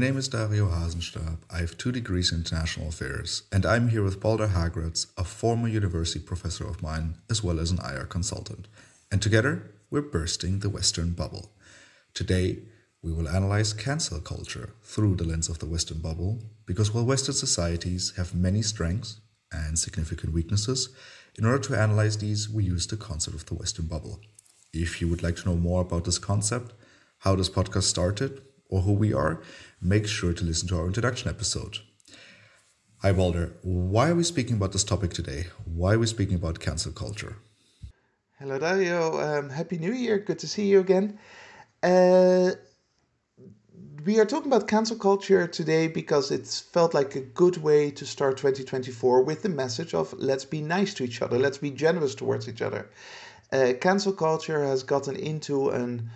My name is Dario Hasenstab. I have two degrees in international affairs, and I'm here with Balder Hageraats, a former university professor of mine, as well as an IR consultant. And together, we're bursting the Western bubble. Today, we will analyze cancel culture through the lens of the Western bubble, because while Western societies have many strengths and significant weaknesses, in order to analyze these, we use the concept of the Western bubble. If you would like to know more about this concept, how this podcast started, or who we are, make sure to listen to our introduction episode. Hi, Balder. Why are we speaking about this topic today? Why are we speaking about cancel culture? Hello, Dario. Um, Happy New Year. Good to see you again. Uh, we are talking about cancel culture today because it felt like a good way to start 2024 with the message of let's be nice to each other, let's be generous towards each other. Uh, cancel culture has gotten into an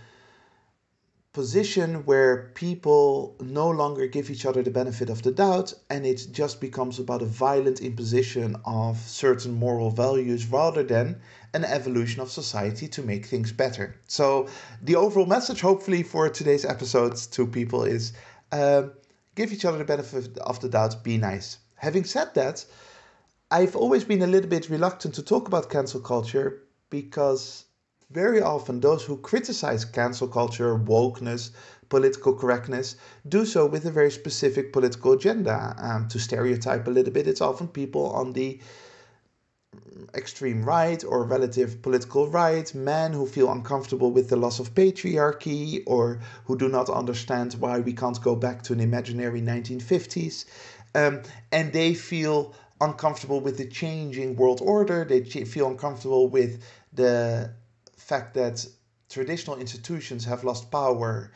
position where people no longer give each other the benefit of the doubt and it just becomes about a violent imposition of certain moral values rather than an evolution of society to make things better. So, the overall message, hopefully, for today's episode to people is uh, give each other the benefit of the doubt, be nice. Having said that, I've always been a little bit reluctant to talk about cancel culture because very often those who criticize cancel culture, wokeness, political correctness do so with a very specific political agenda. Um, to stereotype a little bit, it's often people on the extreme right or relative political right, men who feel uncomfortable with the loss of patriarchy or who do not understand why we can't go back to an imaginary 1950s. Um, and they feel uncomfortable with the changing world order, they feel uncomfortable with the fact that traditional institutions have lost power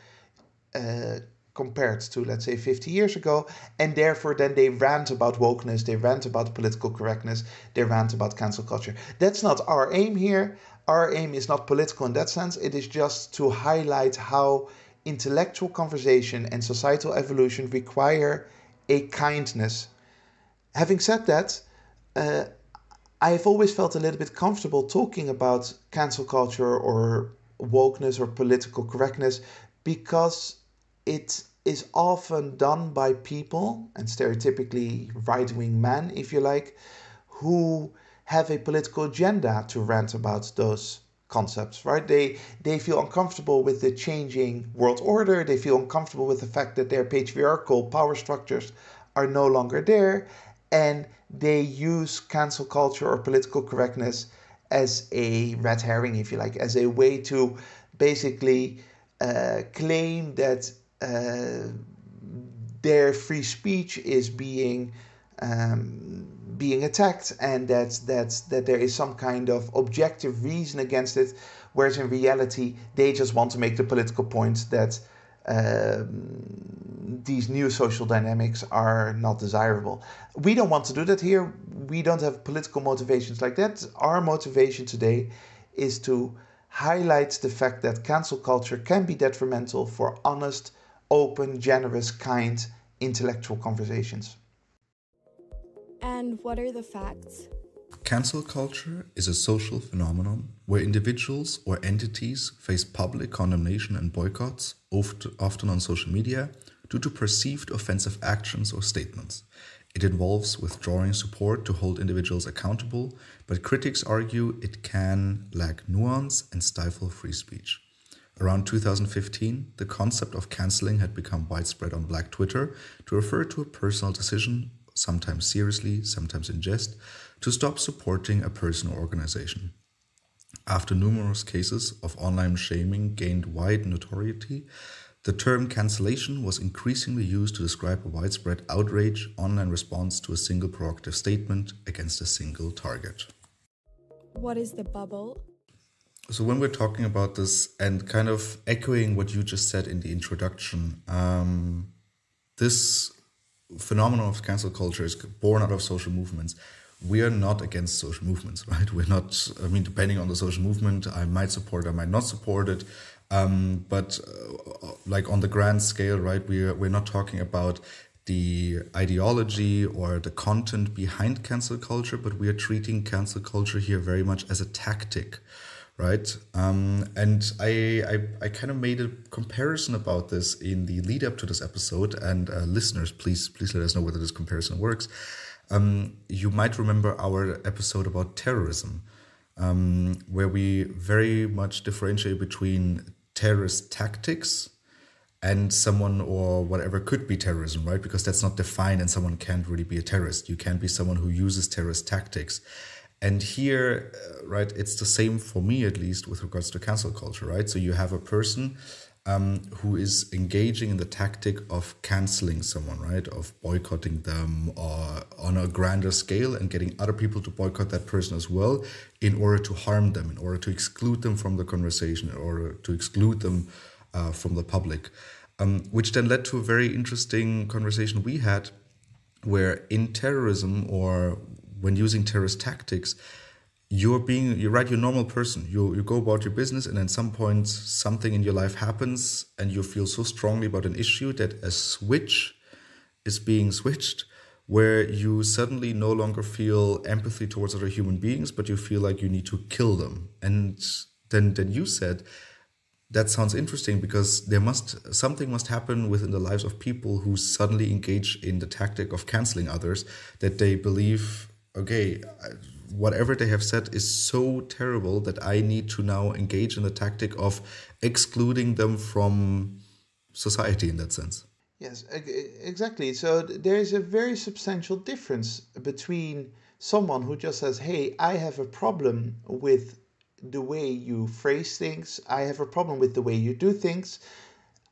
uh, compared to, let's say, 50 years ago, and therefore then they rant about wokeness, they rant about political correctness, they rant about cancel culture. That's not our aim here. Our aim is not political in that sense, it is just to highlight how intellectual conversation and societal evolution require a kindness. Having said that, uh, I've always felt a little bit comfortable talking about cancel culture or wokeness or political correctness because it is often done by people, and stereotypically right wing men, if you like, who have a political agenda to rant about those concepts right? They they feel uncomfortable with the changing world order. They feel uncomfortable with the fact that their patriarchal power structures are no longer there and they use cancel culture or political correctness as a red herring, if you like, as a way to basically uh, claim that uh, their free speech is being um, being attacked and that that that there is some kind of objective reason against it, whereas in reality they just want to make the political point that um, these new social dynamics are not desirable. We don't want to do that here. We don't have political motivations like that. Our motivation today is to highlight the fact that cancel culture can be detrimental for honest, open, generous, kind intellectual conversations. And what are the facts? Cancel culture is a social phenomenon where individuals or entities face public condemnation and boycotts, often on social media, due to perceived offensive actions or statements. It involves withdrawing support to hold individuals accountable, but critics argue it can lack nuance and stifle free speech. Around 2015, the concept of canceling had become widespread on Black Twitter to refer to a personal decision, sometimes seriously, sometimes in jest, to stop supporting a person or organization. After numerous cases of online shaming gained wide notoriety, the term cancellation was increasingly used to describe a widespread outrage online response to a single provocative statement against a single target. What is the bubble? So, when we're talking about this and kind of echoing what you just said in the introduction, um, this phenomenon of cancel culture is born out of social movements we are not against social movements, right? We're not, I mean, depending on the social movement, I might support, I might not support it. Um, but uh, like on the grand scale, right, we're, we're not talking about the ideology or the content behind cancel culture, but we are treating cancel culture here very much as a tactic, right? Um, and I, I, I kind of made a comparison about this in the lead up to this episode. And uh, listeners, please please let us know whether this comparison works. Um, you might remember our episode about terrorism, um, where we very much differentiate between terrorist tactics and someone or whatever could be terrorism, right? Because that's not defined and someone can't really be a terrorist. You can be someone who uses terrorist tactics. And here, uh, right, it's the same for me at least with regards to cancel culture, right? So you have a person um, who is engaging in the tactic of canceling someone, right? Of boycotting them or on a grander scale and getting other people to boycott that person as well in order to harm them, in order to exclude them from the conversation, in order to exclude them uh, from the public. Um, which then led to a very interesting conversation we had where in terrorism or when using terrorist tactics, you're being you're right you're a normal person. You you go about your business and at some point something in your life happens and you feel so strongly about an issue that a switch is being switched where you suddenly no longer feel empathy towards other human beings but you feel like you need to kill them. And then then you said that sounds interesting because there must something must happen within the lives of people who suddenly engage in the tactic of canceling others that they believe okay whatever they have said is so terrible that I need to now engage in the tactic of excluding them from society in that sense. Yes, exactly. So there is a very substantial difference between someone who just says, Hey, I have a problem with the way you phrase things, I have a problem with the way you do things.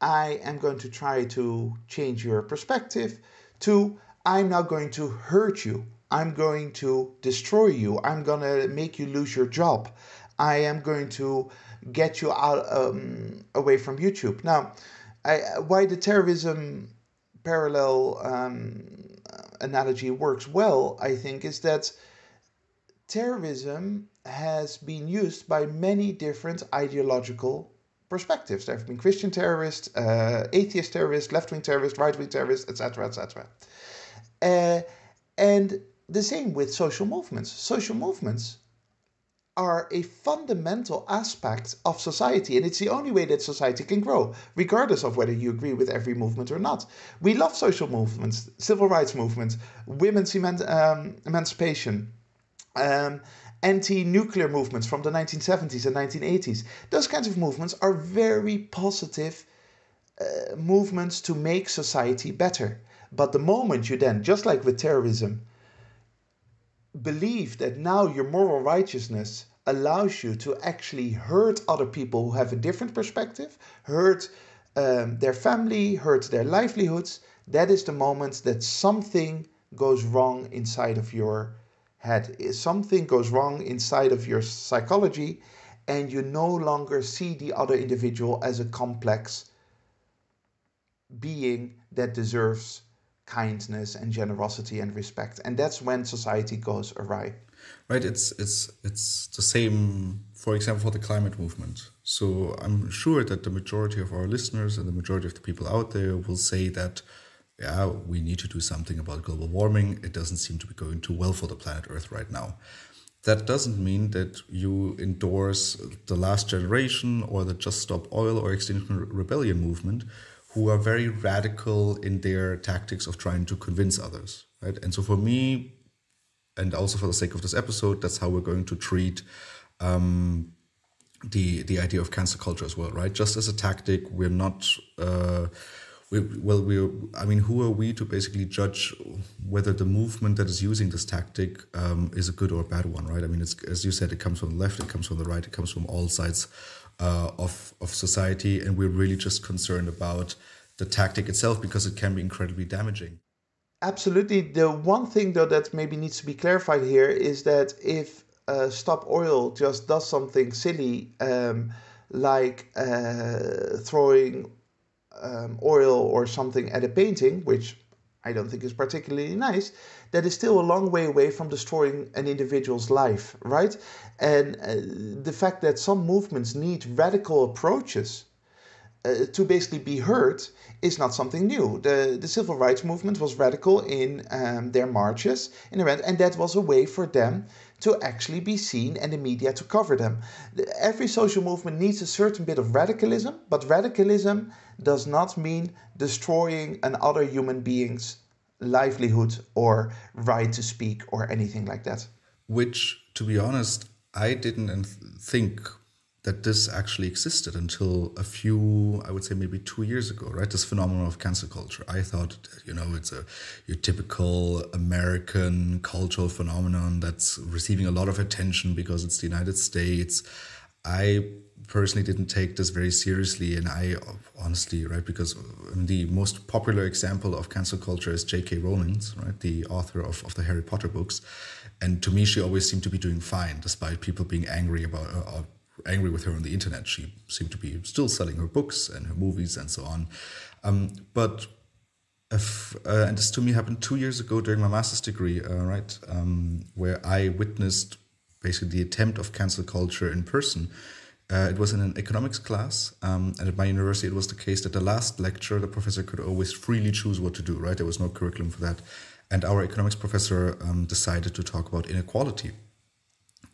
I am going to try to change your perspective, to I'm now going to hurt you I'm going to destroy you. I'm going to make you lose your job. I am going to get you out um, away from YouTube. Now, I, why the terrorism parallel um, analogy works well, I think, is that terrorism has been used by many different ideological perspectives. There have been Christian terrorists, uh, atheist terrorists, left wing terrorists, right wing terrorists, etc., etc. Uh, and the same with social movements. Social movements are a fundamental aspect of society, and it's the only way that society can grow, regardless of whether you agree with every movement or not. We love social movements, civil rights movements, women's um, emancipation, um, anti nuclear movements from the 1970s and 1980s. Those kinds of movements are very positive uh, movements to make society better. But the moment you then, just like with terrorism, believe that now your moral righteousness allows you to actually hurt other people who have a different perspective, hurt um, their family, hurt their livelihoods, that is the moment that something goes wrong inside of your head. Something goes wrong inside of your psychology, and you no longer see the other individual as a complex being that deserves kindness and generosity and respect. And that's when society goes awry. Right it's it's it's the same for example for the climate movement. So i'm sure that the majority of our listeners and the majority of the people out there will say that yeah we need to do something about global warming. It doesn't seem to be going too well for the planet earth right now. That doesn't mean that you endorse the last generation or the just stop oil or extinction rebellion movement who are very radical in their tactics of trying to convince others, right? And so for me, and also for the sake of this episode, that's how we're going to treat um, the the idea of cancel culture as well, right? Just as a tactic, we're not. Uh, we, well, we I mean, who are we to basically judge whether the movement that is using this tactic um, is a good or a bad one, right? I mean, it's as you said, it comes from the left, it comes from the right, it comes from all sides uh, of of society, and we're really just concerned about the tactic itself because it can be incredibly damaging. Absolutely. The one thing though that maybe needs to be clarified here is that if uh, Stop Oil just does something silly, um, like uh, throwing um, oil or something at a painting, which I don't think is particularly nice, that is still a long way away from destroying an individual's life, right? And uh, the fact that some movements need radical approaches uh, to basically be heard is not something new. The, the civil rights movement was radical in um, their marches in Iran, and that was a way for them to actually be seen and the media to cover them. Every social movement needs a certain bit of radicalism, but radicalism does not mean destroying another human being's livelihood or right to speak or anything like that. Which, to be honest, I didn't think that this actually existed until a few, I would say maybe two years ago, right? This phenomenon of cancel culture. I thought, you know, it's a your typical American cultural phenomenon that's receiving a lot of attention because it's the United States. I personally didn't take this very seriously, and I honestly, right, because the most popular example of cancel culture is J.K. Rowling's, right, the author of, of the Harry Potter books. And to me, she always seemed to be doing fine, despite people being angry about uh, angry with her on the internet. She seemed to be still selling her books and her movies and so on. Um, but if, uh, and this to me happened two years ago during my master's degree, uh, right, um, where I witnessed basically the attempt of cancel culture in person. Uh, it was in an economics class, um, and at my university, it was the case that the last lecture, the professor could always freely choose what to do. Right, there was no curriculum for that, and our economics professor um, decided to talk about inequality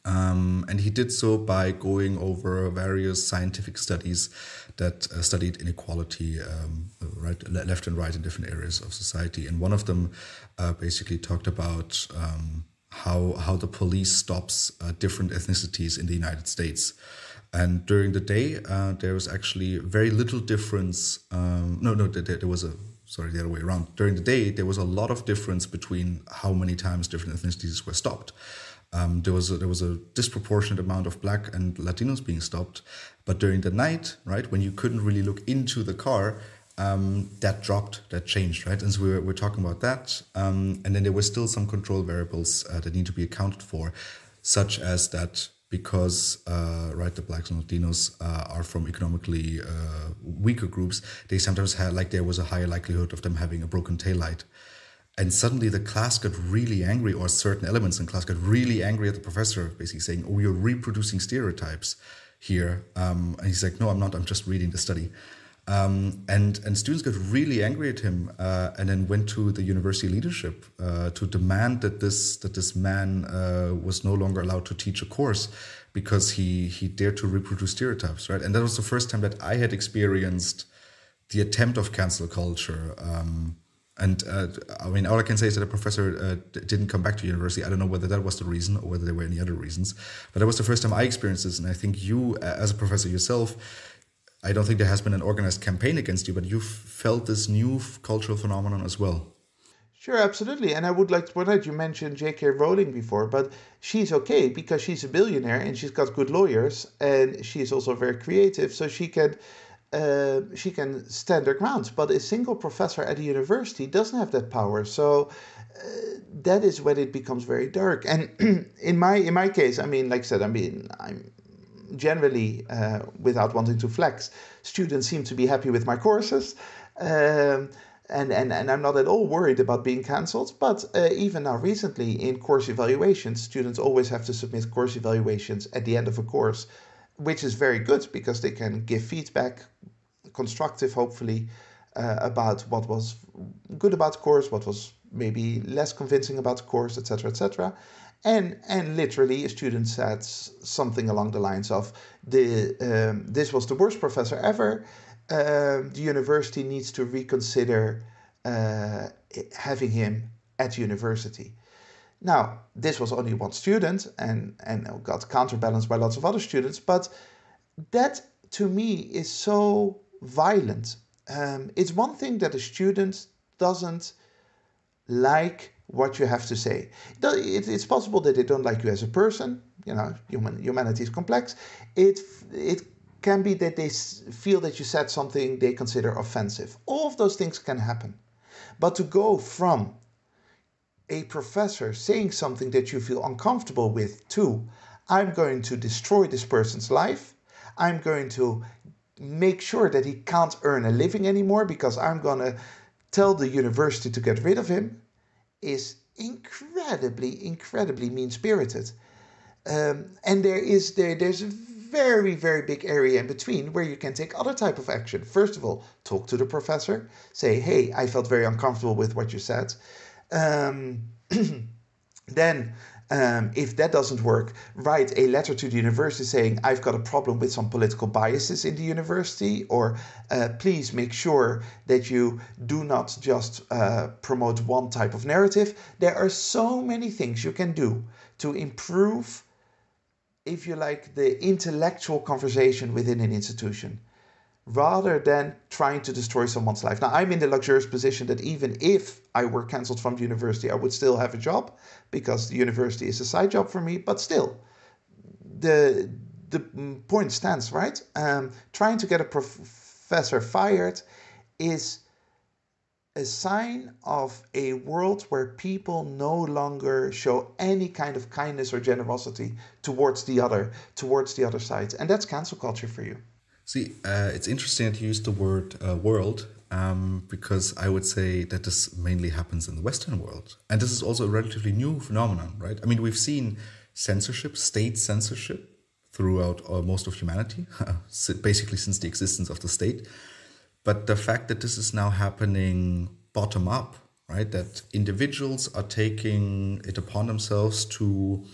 um, and he did so by going over various scientific studies that uh, studied inequality, um, right, left and right in different areas of society. And one of them uh, basically talked about um, how how the police stops uh, different ethnicities in the United States. And during the day, uh, there was actually very little difference. Um, no, no, there, there was a sorry, the other way around. During the day, there was a lot of difference between how many times different ethnicities were stopped um, there was a, there was a disproportionate amount of black and Latinos being stopped, but during the night, right, when you couldn't really look into the car, um, that dropped, that changed, right? And so we were, we're talking about that, um, and then there were still some control variables uh, that need to be accounted for, such as that because uh, right the blacks and Latinos uh, are from economically uh, weaker groups, they sometimes had like there was a higher likelihood of them having a broken taillight. And suddenly the class got really angry or certain elements in class got really angry at the professor basically saying oh you're reproducing stereotypes here. Um, and he's like no i'm not. I'm just reading the study um, and and students got really angry at him uh, and then went to the university leadership uh, to demand that this that this man uh, was no longer allowed to teach a course because he he dared to reproduce stereotypes right and that was the first time that i had experienced the attempt of cancel culture um, and uh, I mean, all I can say is that the professor uh, didn't come back to university. I don't know whether that was the reason or whether there were any other reasons. But that was the first time I experienced this. And I think you, as a professor yourself, I don't think there has been an organized campaign against you, but you've felt this new cultural phenomenon as well. Sure, absolutely. And I would like to point out you mentioned J.K. Rowling before, but she's okay because she's a billionaire and she's got good lawyers and she's also very creative. So she can uh, she can stand her ground. But a single professor at a university doesn't have that power. So uh, that is when it becomes very dark. And in my in my case, I mean, like I said, I mean, I'm generally uh, without wanting to flex. Students seem to be happy with my courses. Um, and, and, and I'm not at all worried about being cancelled. But uh, even now, recently in course evaluations, students always have to submit course evaluations at the end of a course which is very good because they can give feedback, constructive, hopefully, uh, about what was good about the course, what was maybe less convincing about the course, etc., etc. And and literally, a student said something along the lines of, "the um, This was the worst professor ever. Uh, the university needs to reconsider uh, having him at university." Now, this was only one student and, and got counterbalanced by lots of other students, but that to me is so violent. Um, it's one thing that a student doesn't like what you have to say. it's possible that they don't like you as a person. You know, human humanity is complex. It it can be that they feel that you said something they consider offensive. All of those things can happen. But to go from a professor saying something that you feel uncomfortable with too. I'm going to destroy this person's life. I'm going to make sure that he can't earn a living anymore because I'm going to tell the university to get rid of him is incredibly, incredibly mean spirited. Um, and there is there there's a very very big area in between where you can take other type of action. First of all, talk to the professor, say, "Hey, I felt very uncomfortable with what you said." Um, then Um, if that doesn't work, write a letter to the university saying, I've got a problem with some political biases in the university, or uh, please make sure that you do not just uh, promote one type of narrative. There are so many things you can do to improve, if you like, the intellectual conversation within an institution rather than trying to destroy someone's life. Now, I'm in the luxurious position that even if I were cancelled from the university, I would still have a job because the university is a side job for me. But still, the the point stands, right? Um, trying to get a professor fired is a sign of a world where people no longer show any kind of kindness or generosity towards the other, towards the other side. And that's cancel culture for you. See, uh, it's interesting to use the word uh, world um, because I would say that this mainly happens in the Western world. And this is also a relatively new phenomenon, right? I mean, we've seen censorship, state censorship, throughout uh, most of humanity, basically since the existence of the state. But the fact that this is now happening bottom up, right? That individuals are taking it upon themselves to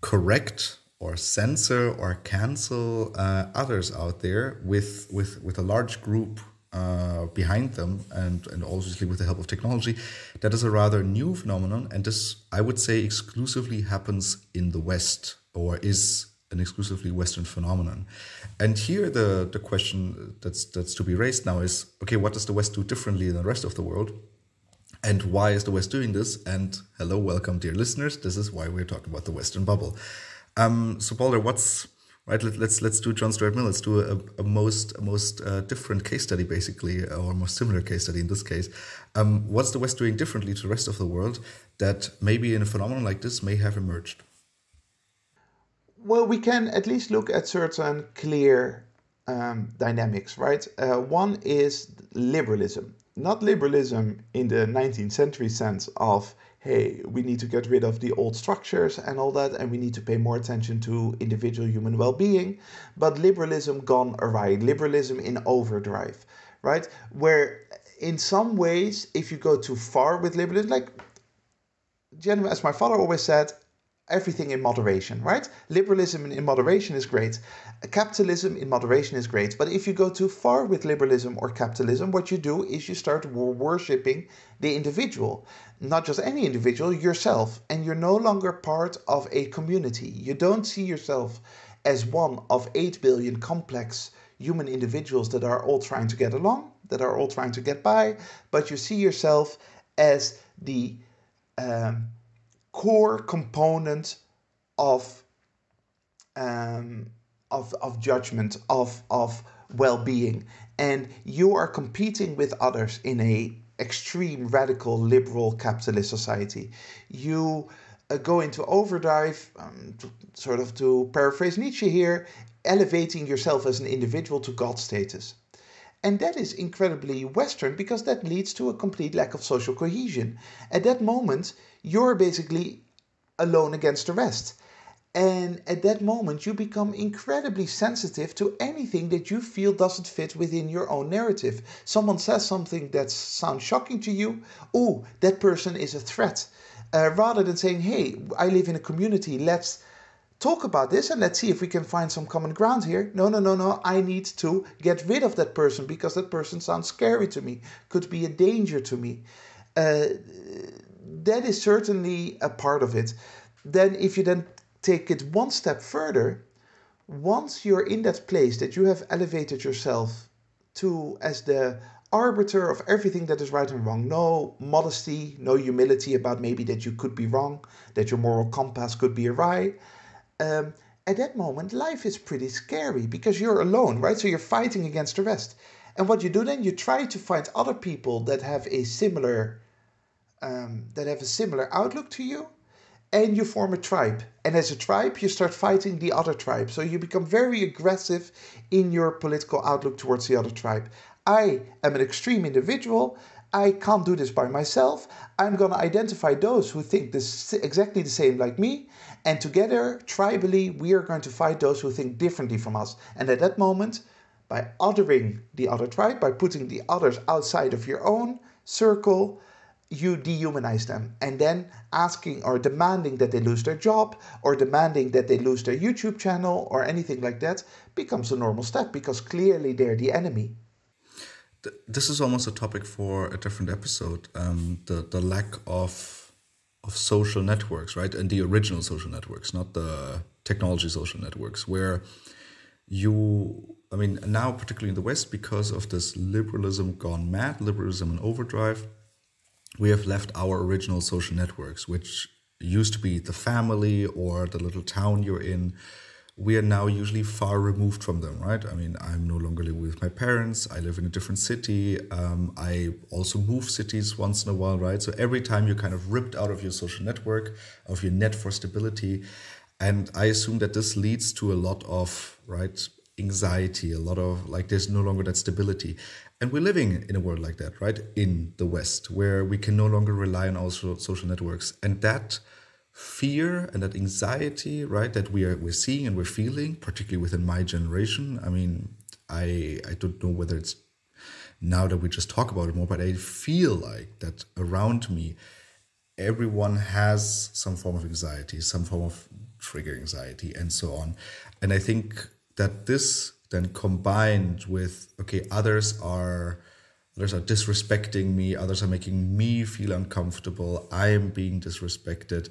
correct or censor or cancel uh, others out there with with with a large group uh, behind them and and obviously with the help of technology that is a rather new phenomenon. And this i would say exclusively happens in the west or is an exclusively western phenomenon. And here the the question that's that's to be raised now is okay what does the west do differently than the rest of the world? And why is the west doing this? And hello welcome dear listeners. This is why we're talking about the western bubble um, so, Balder, what's right? Let, us let's, let's do John Stuart Mill. Let's do a, a most a most uh, different case study, basically, or most similar case study in this case. Um, what's the West doing differently to the rest of the world that maybe in a phenomenon like this may have emerged? Well, we can at least look at certain clear um, dynamics, right? Uh, one is liberalism, not liberalism in the 19th century sense of hey, we need to get rid of the old structures and all that, and we need to pay more attention to individual human well being. But liberalism gone awry, liberalism in overdrive, right? Where in some ways, if you go too far with liberalism, like as my father always said, everything in moderation, right? Liberalism in moderation is great. Capitalism in moderation is great. But if you go too far with liberalism or capitalism, what you do is you start worshipping the individual. Not just any individual, yourself. And you're no longer part of a community. You don't see yourself as one of 8 billion complex human individuals that are all trying to get along, that are all trying to get by, but you see yourself as the um, core component of um, of, of judgment of of well-being and you are competing with others in a extreme radical liberal capitalist society you uh, go into overdrive um, to, sort of to paraphrase nietzsche here elevating yourself as an individual to god status and that is incredibly Western because that leads to a complete lack of social cohesion. At that moment, you're basically alone against the rest. And at that moment, you become incredibly sensitive to anything that you feel doesn't fit within your own narrative. Someone says something that sounds shocking to you, oh, that person is a threat. Uh, rather than saying, hey, I live in a community, let's talk about this and let's see if we can find some common ground here. No, no, no, no, I need to get rid of that person because that person sounds scary to me, could be a danger to me. Uh, that is certainly a part of it. Then, if you then take it one step further, once you're in that place that you have elevated yourself to as the arbiter of everything that is right and wrong, no modesty, no humility about maybe that you could be wrong, that your moral compass could be awry. Um, at that moment, life is pretty scary because you're alone, right? So you're fighting against the rest. And what you do then, you try to find other people that have a similar um, that have a similar outlook to you, and you form a tribe. And as a tribe, you start fighting the other tribe. So you become very aggressive in your political outlook towards the other tribe. I am an extreme individual. I can't do this by myself. I'm going to identify those who think this exactly the same like me. And together, tribally, we are going to fight those who think differently from us. And at that moment, by othering the other tribe, by putting the others outside of your own circle, you dehumanize them and then asking or demanding that they lose their job or demanding that they lose their YouTube channel or anything like that becomes a normal step because clearly they're the enemy. This is almost a topic for a different episode. Um, the the lack of of social networks, right, and the original social networks, not the technology social networks, where you I mean, now particularly in the West, because of this liberalism gone mad, liberalism in overdrive, we have left our original social networks, which used to be the family or the little town you're in. We are now usually far removed from them, right? I mean, I'm no longer living with my parents. I live in a different city. Um, I also move cities once in a while, right? So every time you're kind of ripped out of your social network, of your net for stability. And I assume that this leads to a lot of, right, anxiety, a lot of like there's no longer that stability. And we're living in a world like that, right? In the West, where we can no longer rely on our social networks. And that fear and that anxiety, right, that we are we're seeing and we're feeling, particularly within my generation. I mean, I I don't know whether it's now that we just talk about it more, but I feel like that around me, everyone has some form of anxiety, some form of trigger anxiety, and so on. And I think that this then combined with okay others are others are disrespecting me others are making me feel uncomfortable i am being disrespected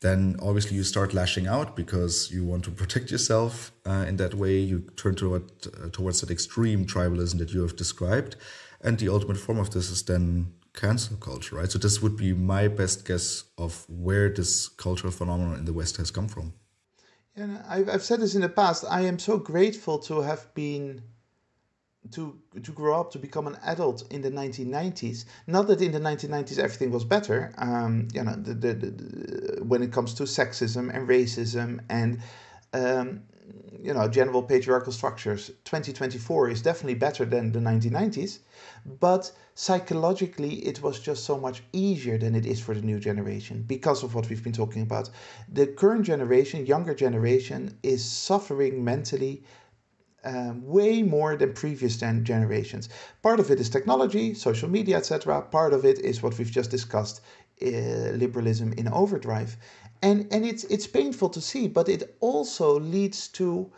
then obviously you start lashing out because you want to protect yourself uh, in that way. You turn toward, uh, towards that extreme tribalism that you have described. And the ultimate form of this is then cancel culture right? So this would be my best guess of where this cultural phenomenon in the west has come from and I've, I've said this in the past. I am so grateful to have been to to grow up to become an adult in the 1990s. Not that in the 1990s everything was better. Um, you know, the, the, the, when it comes to sexism and racism and um, you know general patriarchal structures, 2024 is definitely better than the 1990s. But psychologically, it was just so much easier than it is for the new generation because of what we've been talking about. The current generation, younger generation, is suffering mentally um, way more than previous gen- generations. Part of it is technology, social media, etc. Part of it is what we've just discussed, uh, liberalism in overdrive, and and it's it's painful to see, but it also leads to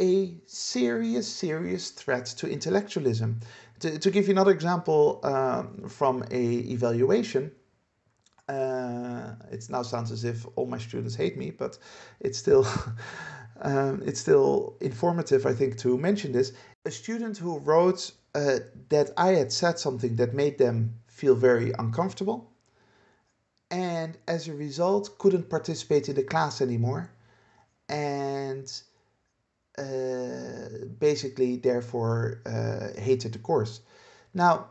a serious, serious threat to intellectualism. To, to give you another example um, from a evaluation, uh, it now sounds as if all my students hate me, but it's still um, it's still informative, I think, to mention this. A student who wrote uh, that I had said something that made them feel very uncomfortable, and as a result, couldn't participate in the class anymore, and basically therefore uh, hated the course. Now,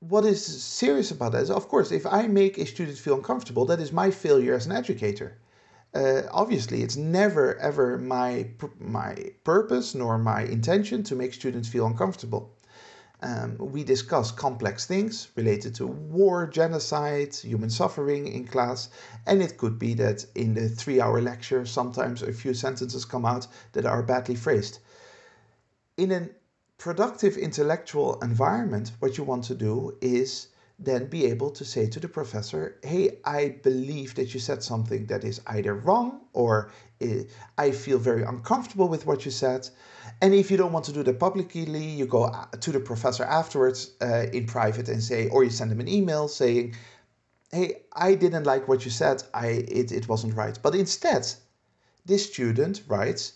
what is serious about that is, of course, if I make a student feel uncomfortable, that is my failure as an educator. Uh, obviously, it's never ever my my purpose nor my intention to make students feel uncomfortable. Um, we discuss complex things related to war, genocide, human suffering in class, and it could be that in the three hour lecture, sometimes a few sentences come out that are badly phrased. In a productive intellectual environment, what you want to do is then be able to say to the professor, Hey, I believe that you said something that is either wrong or eh, I feel very uncomfortable with what you said. And if you don't want to do that publicly, you go uh, to the professor afterwards uh, in private and say, or you send him an email saying, "Hey, I didn't like what you said. I it it wasn't right." But instead, this student writes,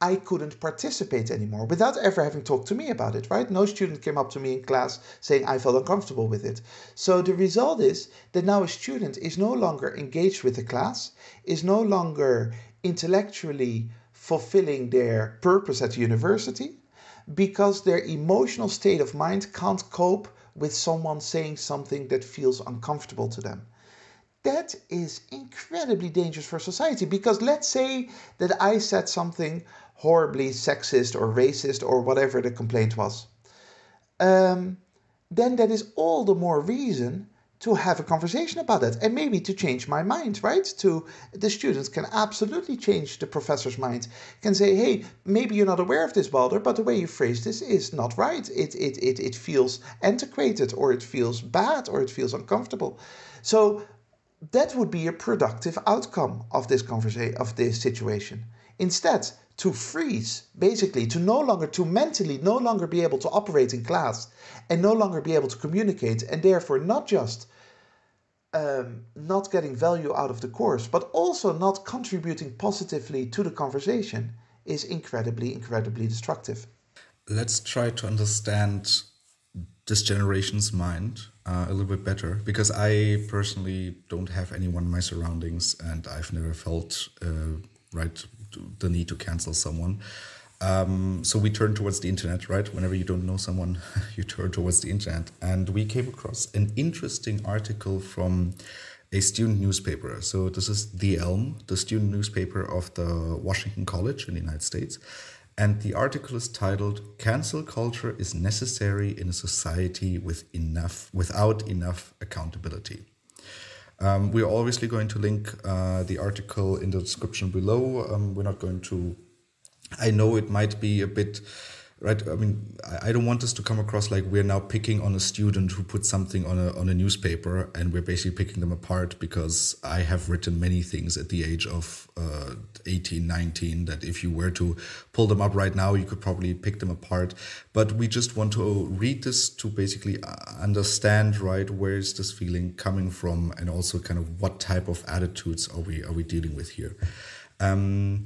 I couldn't participate anymore without ever having talked to me about it, right? No student came up to me in class saying I felt uncomfortable with it. So the result is that now a student is no longer engaged with the class, is no longer intellectually fulfilling their purpose at university because their emotional state of mind can't cope with someone saying something that feels uncomfortable to them. That is incredibly dangerous for society because let's say that I said something horribly sexist or racist or whatever the complaint was. Um, then that is all the more reason to have a conversation about that and maybe to change my mind, right? To the students can absolutely change the professor's mind. Can say, hey, maybe you're not aware of this, Balder, but the way you phrase this is not right. It it it it feels antiquated or it feels bad or it feels uncomfortable. So that would be a productive outcome of this conversation of this situation. Instead, to freeze, basically, to no longer, to mentally no longer be able to operate in class and no longer be able to communicate, and therefore not just um, not getting value out of the course, but also not contributing positively to the conversation is incredibly, incredibly destructive. Let's try to understand this generation's mind uh, a little bit better because I personally don't have anyone in my surroundings and I've never felt uh, right the need to cancel someone. Um, so we turn towards the internet, right? Whenever you don't know someone, you turn towards the internet. And we came across an interesting article from a student newspaper. So this is The Elm, the student newspaper of the Washington College in the United States. And the article is titled Cancel Culture is Necessary in a Society with enough without enough accountability. Um, we're obviously going to link uh, the article in the description below. Um, we're not going to I know it might be a bit right i mean i don't want this to come across like we're now picking on a student who put something on a, on a newspaper and we're basically picking them apart because i have written many things at the age of uh, 18 19 that if you were to pull them up right now you could probably pick them apart. But we just want to read this to basically uh, understand right where is this feeling coming from and also kind of what type of attitudes are we are we dealing with here? Um,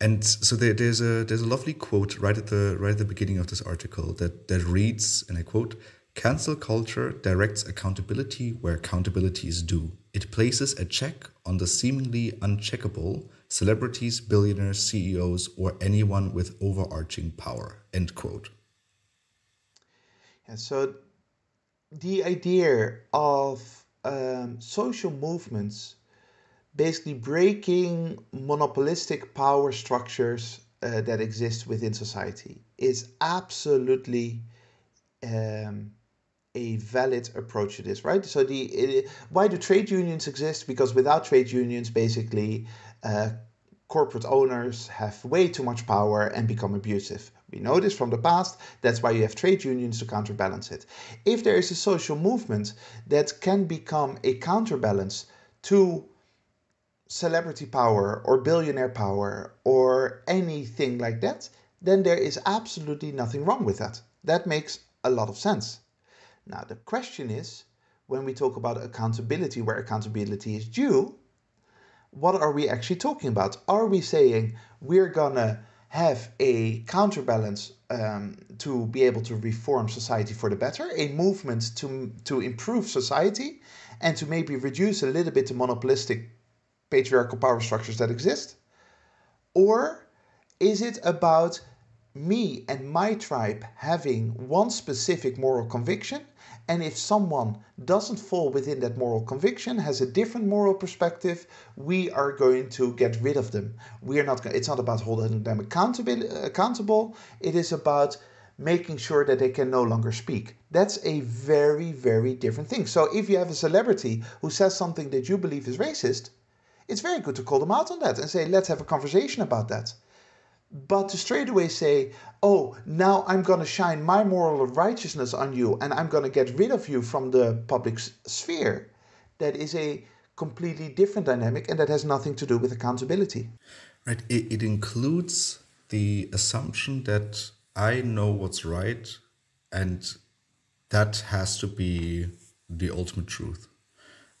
and so there, there's a there's a lovely quote right at the right at the beginning of this article that that reads, and I quote: "Cancel culture directs accountability where accountability is due. It places a check on the seemingly uncheckable celebrities, billionaires, CEOs, or anyone with overarching power." End quote. And so, the idea of um, social movements basically breaking monopolistic power structures uh, that exist within society is absolutely um, a valid approach to this, right? So the it, why do trade unions exist? Because without trade unions, basically, uh, corporate owners have way too much power and become abusive. We know this from the past. That's why you have trade unions to counterbalance it. If there is a social movement that can become a counterbalance to celebrity power or billionaire power or anything like that, then there is absolutely nothing wrong with that. That makes a lot of sense. Now, the question is when we talk about accountability, where accountability is due, what are we actually talking about? Are we saying we're gonna have a counterbalance um, to be able to reform society for the better, a movement to, to improve society, and to maybe reduce a little bit the monopolistic patriarchal power structures that exist? Or is it about me and my tribe having one specific moral conviction? And if someone doesn't fall within that moral conviction, has a different moral perspective, we are going to get rid of them. We are not. It's not about holding them accountable. Accountable. It is about making sure that they can no longer speak. That's a very, very different thing. So if you have a celebrity who says something that you believe is racist, it's very good to call them out on that and say, let's have a conversation about that. But to straight away say, oh, now I'm going to shine my moral righteousness on you and I'm going to get rid of you from the public sphere, that is a completely different dynamic and that has nothing to do with accountability. Right. It, it includes the assumption that I know what's right and that has to be the ultimate truth.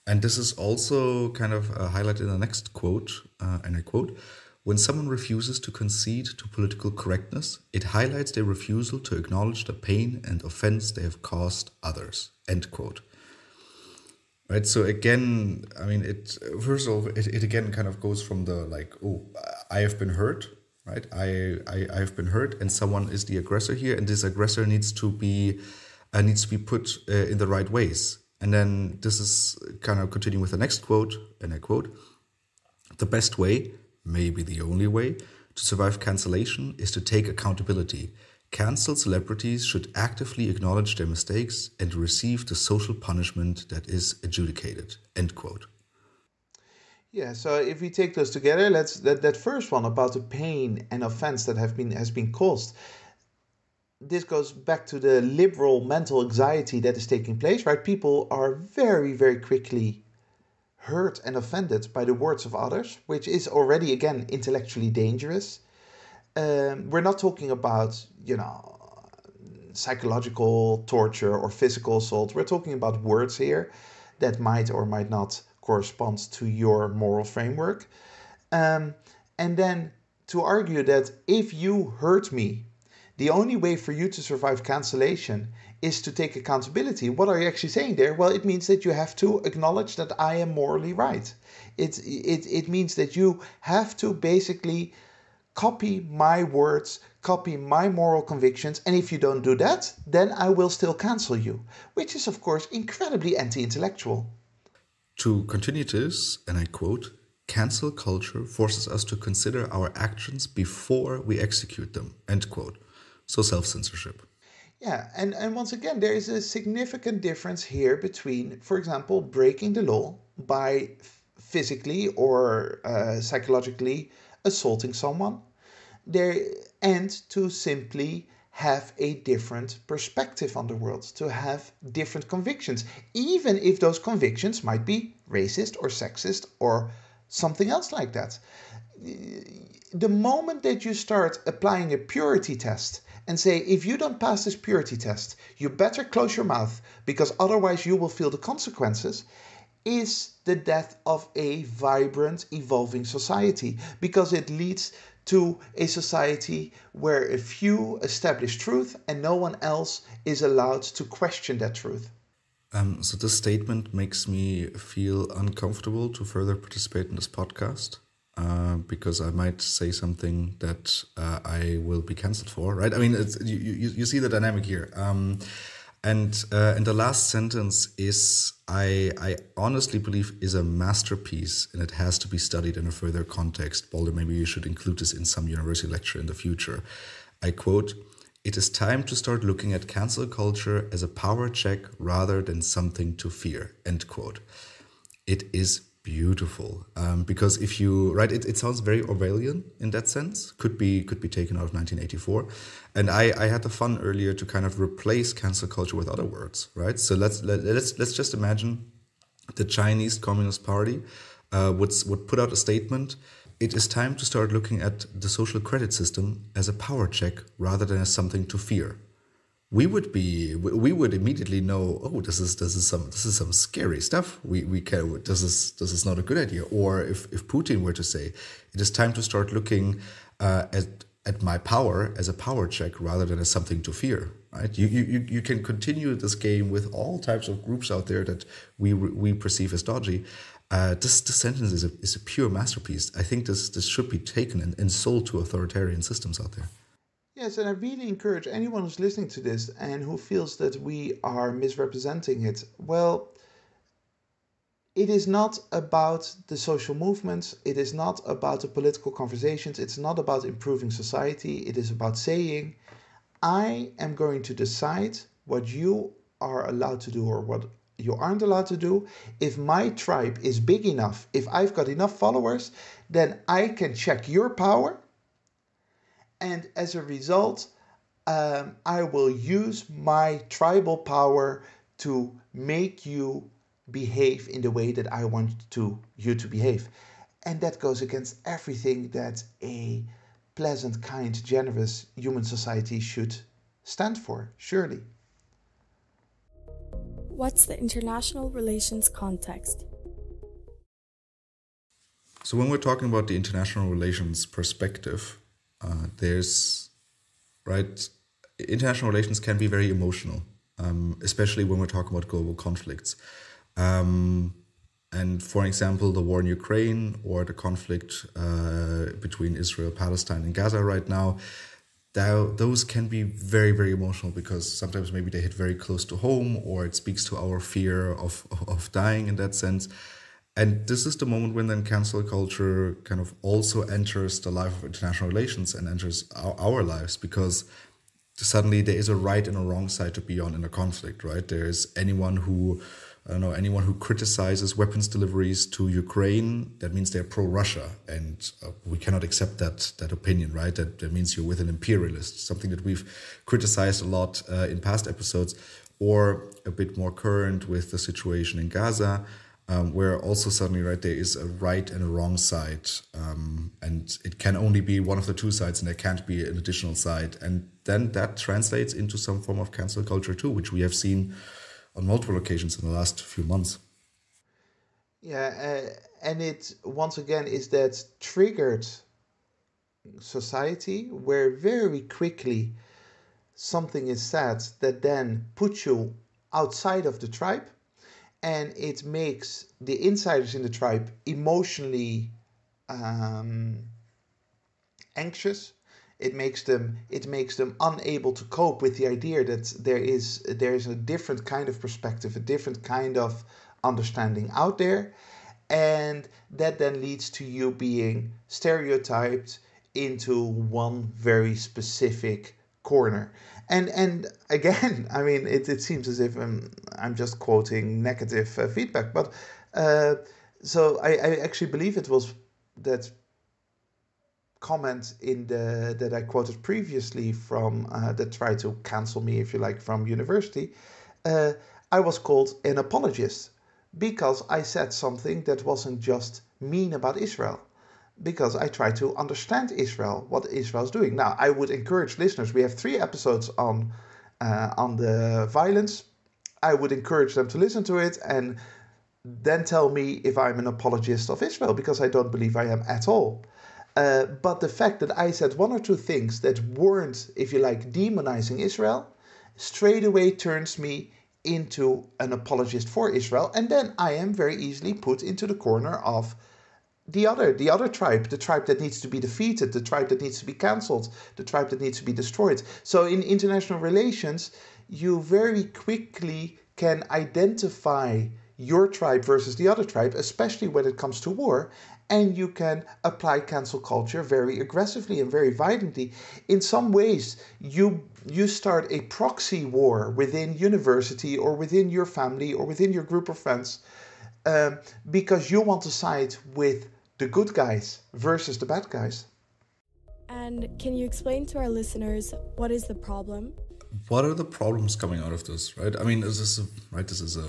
And this is also kind of uh, highlighted in the next quote, uh, and I quote When someone refuses to concede to political correctness, it highlights their refusal to acknowledge the pain and offense they have caused others. End quote. Right. So again, I mean, it first of all, it, it again kind of goes from the like, oh, I have been hurt, right? I, I I have been hurt, and someone is the aggressor here, and this aggressor needs to be uh, needs to be put uh, in the right ways and then this is kind of continuing with the next quote, and I quote The best way, maybe the only way, to survive cancellation is to take accountability. Cancelled celebrities should actively acknowledge their mistakes and receive the social punishment that is adjudicated. End quote. Yeah, so if we take those together, let's that, that first one about the pain and offense that have been has been caused. This goes back to the liberal mental anxiety that is taking place, right? People are very, very quickly hurt and offended by the words of others, which is already again intellectually dangerous. Um, we're not talking about you know psychological torture or physical assault. We're talking about words here that might or might not correspond to your moral framework. Um, and then to argue that if you hurt me, the only way for you to survive cancellation is to take accountability. What are you actually saying there? Well, it means that you have to acknowledge that I am morally right. It, it, it means that you have to basically copy my words, copy my moral convictions, and if you don't do that, then I will still cancel you, which is, of course, incredibly anti intellectual. To continue this, and I quote, cancel culture forces us to consider our actions before we execute them, end quote. So self censorship. Yeah, and, and once again, there is a significant difference here between, for example, breaking the law by physically or uh, psychologically assaulting someone there and to simply have a different perspective on the world, to have different convictions, even if those convictions might be racist or sexist or something else like that. The moment that you start applying a purity test and say, if you don't pass this purity test, you better close your mouth because otherwise you will feel the consequences, is the death of a vibrant, evolving society because it leads to a society where a few establish truth and no one else is allowed to question that truth. Um, so, this statement makes me feel uncomfortable to further participate in this podcast uh, because I might say something that uh, I will be cancelled for, right? I mean, you, you, you see the dynamic here. Um, and uh, and the last sentence is I I honestly believe is a masterpiece and it has to be studied in a further context. Balder, maybe you should include this in some university lecture in the future. I quote, it is time to start looking at cancel culture as a power check rather than something to fear. End quote. It is beautiful. Um, because if you right it, it sounds very orwellian in that sense could be could be taken out of 1984 and i i had the fun earlier to kind of replace cancel culture with other words right? So let's let, let's let's just imagine the chinese communist party uh, would would put out a statement it is time to start looking at the social credit system as a power check rather than as something to fear we would be we would immediately know oh this is this is some this is some scary stuff we we can this is this is not a good idea or if if putin were to say it is time to start looking uh, at at my power as a power check rather than as something to fear right you you you can continue this game with all types of groups out there that we we perceive as dodgy uh, this, this sentence is a, is a pure masterpiece. I think this, this should be taken and, and sold to authoritarian systems out there. Yes, and I really encourage anyone who's listening to this and who feels that we are misrepresenting it. Well, it is not about the social movements, it is not about the political conversations, it's not about improving society, it is about saying, I am going to decide what you are allowed to do or what you aren't allowed to do. If my tribe is big enough, if I've got enough followers, then I can check your power and as a result, um, I will use my tribal power to make you behave in the way that I want to you to behave. And that goes against everything that a pleasant, kind, generous human society should stand for, surely. What's the international relations context? So, when we're talking about the international relations perspective, uh, there's right international relations can be very emotional um, especially when we're talking about global conflicts. Um, and for example the war in ukraine or the conflict uh, between israel palestine and gaza right now that, those can be very very emotional because sometimes maybe they hit very close to home or it speaks to our fear of, of dying in that sense and this is the moment when then cancel culture kind of also enters the life of international relations and enters our, our lives because suddenly there is a right and a wrong side to be on in a conflict, right? There is anyone who I don't know anyone who criticizes weapons deliveries to Ukraine. That means they're pro-Russia, and uh, we cannot accept that that opinion, right? That that means you're with an imperialist. Something that we've criticized a lot uh, in past episodes, or a bit more current with the situation in Gaza, um, where also suddenly, right, there is a right and a wrong side, um, and it can only be one of the two sides, and there can't be an additional side, and then that translates into some form of cancel culture too, which we have seen on multiple occasions in the last few months. Yeah, uh, and it once again is that triggered society where very quickly something is said that then puts you outside of the tribe and it makes the insiders in the tribe emotionally um, anxious. It makes them it makes them unable to cope with the idea that there is there is a different kind of perspective a different kind of understanding out there. And that then leads to you being stereotyped into one very specific corner and and again i mean it, it seems as if i'm i'm just quoting negative uh, feedback but uh, so I, I actually believe it was that comment in the that I quoted previously from uh, that tried to cancel me, if you like, from university, uh, I was called an apologist because I said something that wasn't just mean about Israel. Because I try to understand Israel, what Israel's doing. Now, I would encourage listeners. We have three episodes on uh, on the violence. I would encourage them to listen to it and then tell me if I'm an apologist of Israel because I don't believe I am at all. Uh, but the fact that I said one or two things that weren't, if you like, demonizing Israel, straight away turns me into an apologist for Israel, and then I am very easily put into the corner of the other, the other tribe, the tribe that needs to be defeated, the tribe that needs to be cancelled, the tribe that needs to be destroyed. So in international relations, you very quickly can identify your tribe versus the other tribe, especially when it comes to war, and you can apply cancel culture very aggressively and very violently. In some ways, you you start a proxy war within university or within your family or within your group of friends um, because you want to side with the good guys versus the bad guys. And can you explain to our listeners what is the problem? What are the problems coming out of this, right? I mean, this is a, right. This is a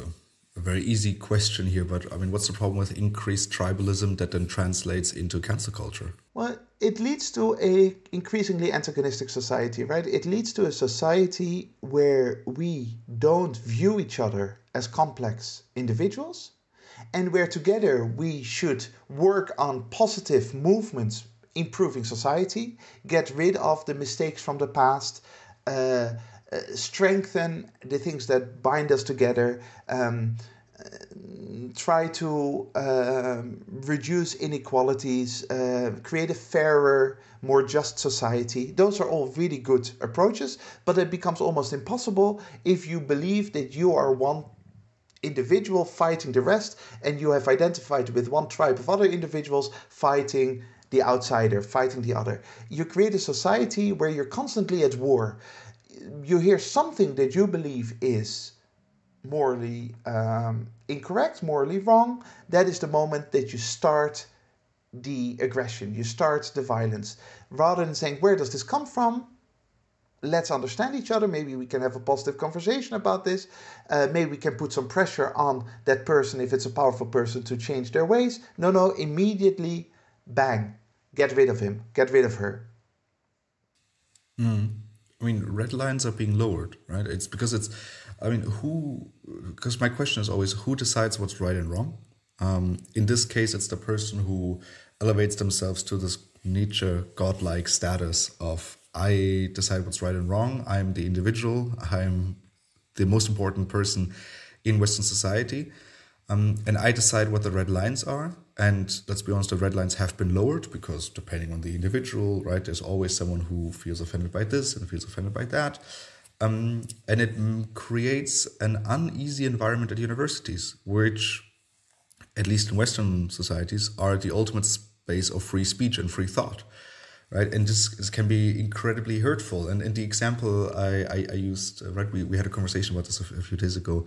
a very easy question here, but I mean, what's the problem with increased tribalism that then translates into cancel culture? Well, it leads to a increasingly antagonistic society, right? It leads to a society where we don't view each other as complex individuals, and where together we should work on positive movements, improving society, get rid of the mistakes from the past. Uh, uh, strengthen the things that bind us together, um, uh, try to uh, reduce inequalities, uh, create a fairer, more just society. Those are all really good approaches, but it becomes almost impossible if you believe that you are one individual fighting the rest and you have identified with one tribe of other individuals fighting the outsider, fighting the other. You create a society where you're constantly at war you hear something that you believe is morally um, incorrect, morally wrong, that is the moment that you start the aggression, you start the violence. Rather than saying, where does this come from? Let's understand each other. Maybe we can have a positive conversation about this. Uh, maybe we can put some pressure on that person if it's a powerful person to change their ways. No, no, immediately, bang, get rid of him, get rid of her. Mm. I mean, red lines are being lowered, right? It's because it's, I mean, who, because my question is always who decides what's right and wrong? Um, in this case, it's the person who elevates themselves to this Nietzsche godlike status of I decide what's right and wrong. I'm the individual. I'm the most important person in Western society. Um, and I decide what the red lines are. And let's be honest, the red lines have been lowered because depending on the individual, right, there's always someone who feels offended by this and feels offended by that. Um, and it creates an uneasy environment at universities, which, at least in Western societies, are the ultimate space of free speech and free thought. Right? And this, this can be incredibly hurtful. And in the example I, I, I used, uh, right, we, we had a conversation about this a, few days ago.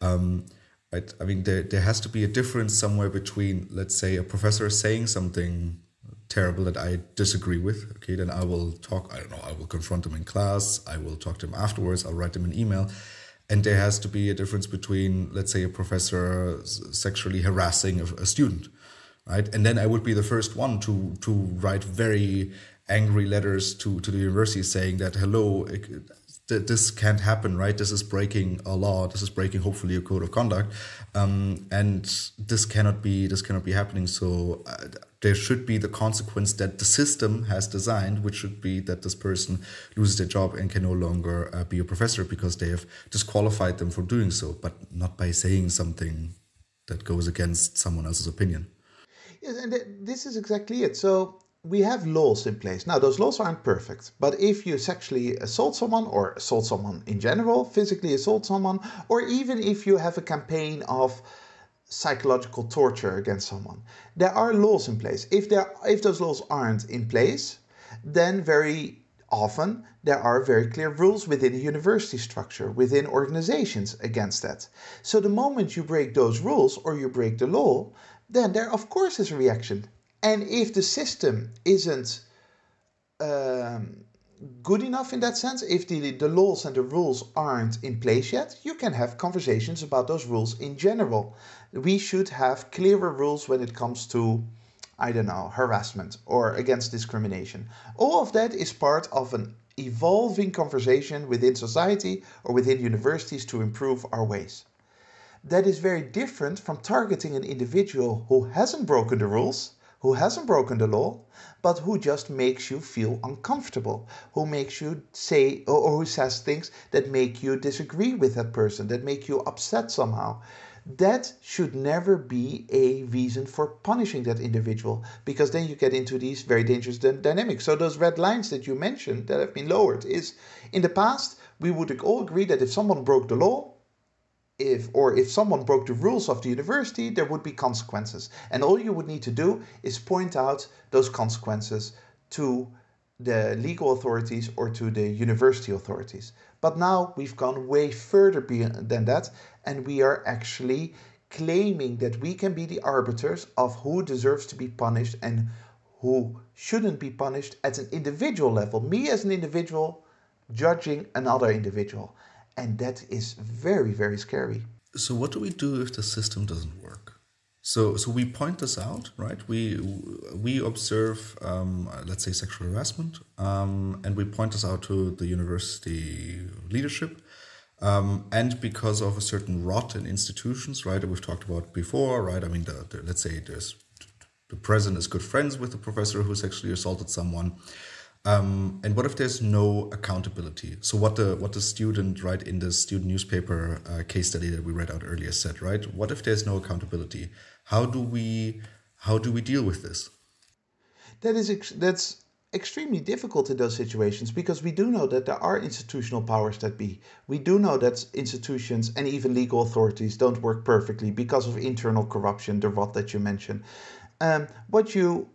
Um, right, I mean, there, there has to be a difference somewhere between, let's say, a professor saying something terrible that I disagree with, okay, then I will talk, I don't know, I will confront them in class, I will talk to them afterwards, I'll write them an email. And there has to be a difference between, let's say, a professor sexually harassing a, a student, right? And then I would be the first one to to write very angry letters to to the university saying that hello, it, this can't happen, right? This is breaking a law. This is breaking, hopefully, a code of conduct, um, and this cannot be this cannot be happening. So uh, there should be the consequence that the system has designed, which should be that this person loses their job and can no longer uh, be a professor because they have disqualified them for doing so, but not by saying something that goes against someone else's opinion. Yes, and this is exactly it. So we have laws in place. Now, those laws aren't perfect, but if you sexually assault someone or assault someone in general, physically assault someone, or even if you have a campaign of psychological torture against someone. There are laws in place. If there if those laws aren't in place, then very often there are very clear rules within a university structure, within organizations against that. So the moment you break those rules or you break the law, then there of course is a reaction. And if the system isn't um, good enough in that sense, if the, the laws and the rules aren't in place yet, you can have conversations about those rules in general. We should have clearer rules when it comes to, I don't know, harassment or against discrimination. All of that is part of an evolving conversation within society or within universities to improve our ways. That is very different from targeting an individual who hasn't broken the rules who hasn't broken the law, but who just makes you feel uncomfortable, who makes you say or, or who says things that make you disagree with that person, that make you upset somehow. That should never be a reason for punishing that individual because then you get into these very dangerous dynamics. So, those red lines that you mentioned that have been lowered is in the past, we would all agree that if someone broke the law, if or if someone broke the rules of the university, there would be consequences. And all you would need to do is point out those consequences to the legal authorities or to the university authorities. But now we've gone way further than that, and we are actually claiming that we can be the arbiters of who deserves to be punished and who shouldn't be punished at an individual level. Me as an individual judging another individual and that is very very scary. So what do we do if the system doesn't work? So so we point this out right? We we observe um, let's say sexual harassment um, and we point this out to the university leadership. Um, and because of a certain rot in institutions right that we've talked about before right? I mean the, the, let's say there's the president is good friends with the professor who sexually assaulted someone um, and what if there's no accountability? So what the what the student right in the student newspaper uh, case study that we read out earlier said, right? What if there's no accountability? How do we how do we deal with this? That is ex- that's extremely difficult in those situations because we do know that there are institutional powers that be. We do know that institutions and even legal authorities don't work perfectly because of internal corruption, the rot that you mentioned. Um, what you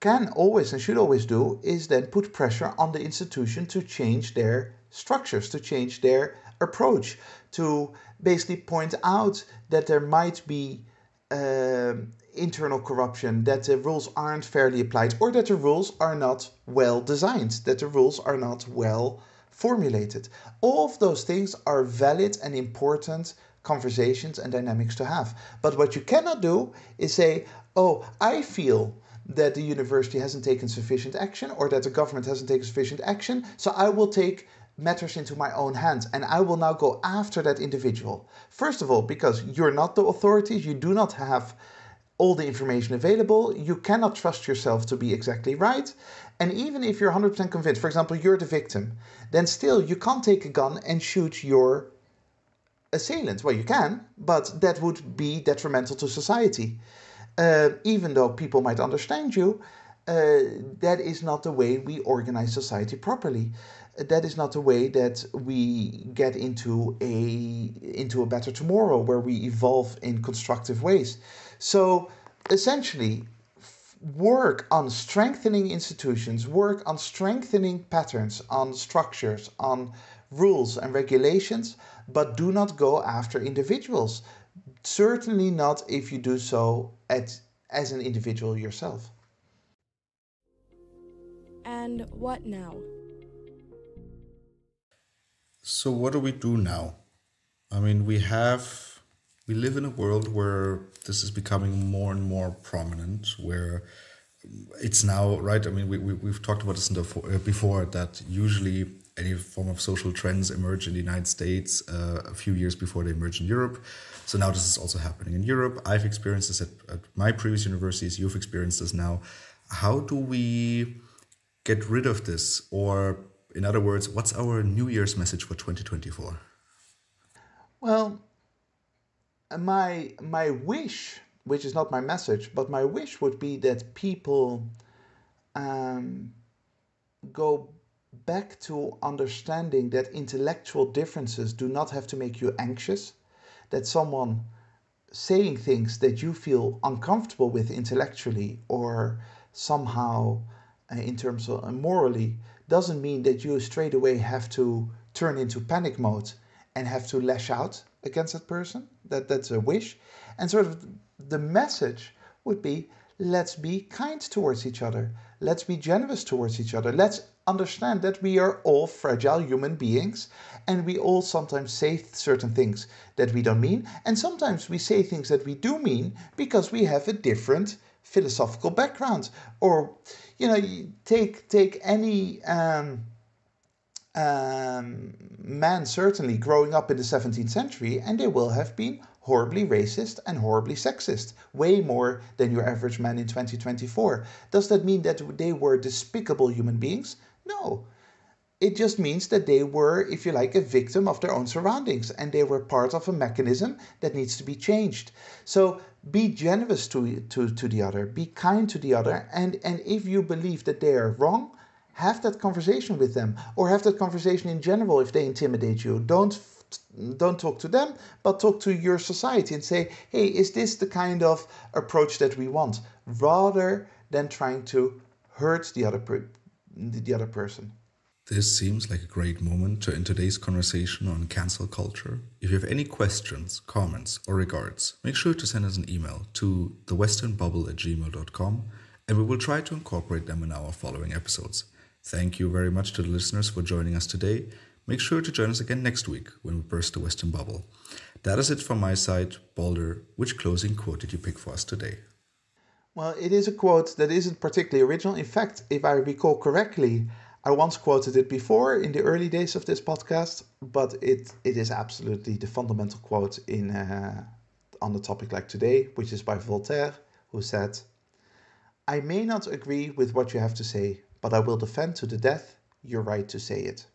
can always and should always do is then put pressure on the institution to change their structures, to change their approach, to basically point out that there might be uh, internal corruption, that the rules aren't fairly applied, or that the rules are not well designed, that the rules are not well formulated. All of those things are valid and important conversations and dynamics to have. But what you cannot do is say, oh, I feel that the university hasn't taken sufficient action or that the government hasn't taken sufficient action. So I will take matters into my own hands and I will now go after that individual. First of all, because you're not the authorities, you do not have all the information available, you cannot trust yourself to be exactly right. And even if you're 100% convinced, for example, you're the victim, then still you can't take a gun and shoot your assailant. Well, you can, but that would be detrimental to society uh, even though people might understand you, uh, that is not the way we organize society properly. That is not the way that we get into a into a better tomorrow where we evolve in constructive ways. So essentially, work on strengthening institutions, work on strengthening patterns, on structures, on rules and regulations, but do not go after individuals. Certainly not if you do so at, as an individual yourself. And what now? So, what do we do now? I mean, we have, we live in a world where this is becoming more and more prominent, where it's now, right? I mean, we, we, we've talked about this in the, uh, before that usually any form of social trends emerge in the United States uh, a few years before they emerge in Europe. So now this is also happening in Europe. I've experienced this at, at my previous universities. You've experienced this now. How do we get rid of this? Or, in other words, what's our New Year's message for 2024? Well, my my wish, which is not my message, but my wish would be that people um, go back to understanding that intellectual differences do not have to make you anxious, that someone saying things that you feel uncomfortable with intellectually or somehow uh, in terms of uh, morally doesn't mean that you straight away have to turn into panic mode and have to lash out against that person. That that's a wish. And sort of the message would be let's be kind towards each other. Let's be generous towards each other. Let's understand that we are all fragile human beings and we all sometimes say certain things that we don't mean. And sometimes we say things that we do mean because we have a different philosophical background. Or, you know, take, take any. Um, um, man certainly growing up in the 17th century, and they will have been horribly racist and horribly sexist, way more than your average man in 2024. Does that mean that they were despicable human beings? No. It just means that they were, if you like, a victim of their own surroundings and they were part of a mechanism that needs to be changed. So be generous to, to, to the other, be kind to the other, and, and if you believe that they are wrong, have that conversation with them or have that conversation in general if they intimidate you. Don't don't talk to them, but talk to your society and say, hey, is this the kind of approach that we want? Rather than trying to hurt the other the other person. This seems like a great moment to end today's conversation on cancel culture. If you have any questions, comments, or regards, make sure to send us an email to thewesternbubble at gmail.com and we will try to incorporate them in our following episodes. Thank you very much to the listeners for joining us today. Make sure to join us again next week when we burst the Western bubble. That is it from my side. Balder, which closing quote did you pick for us today? Well, it is a quote that isn't particularly original. In fact, if I recall correctly, I once quoted it before in the early days of this podcast, but it, it is absolutely the fundamental quote in uh, on the topic like today, which is by Voltaire, who said, I may not agree with what you have to say, but I will defend to the death your right to say it.